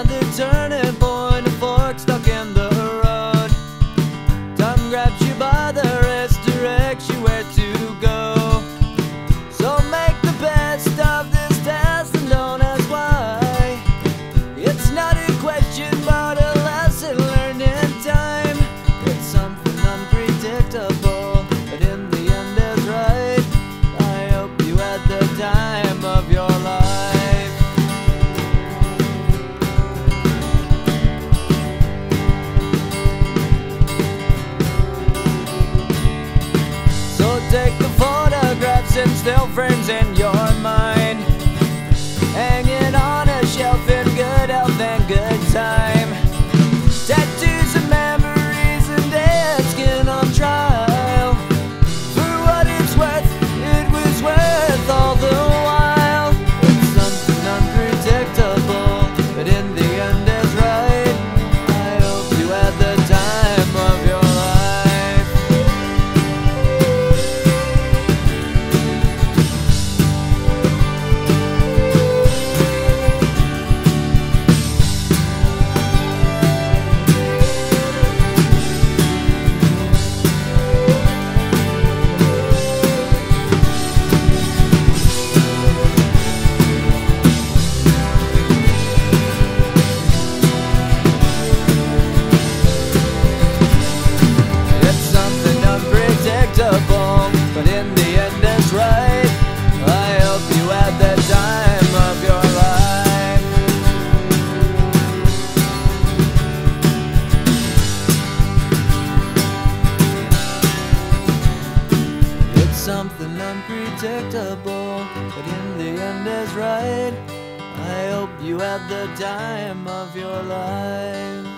another turning they'll something unpredictable, but in the end is right. I hope you had the time of your life.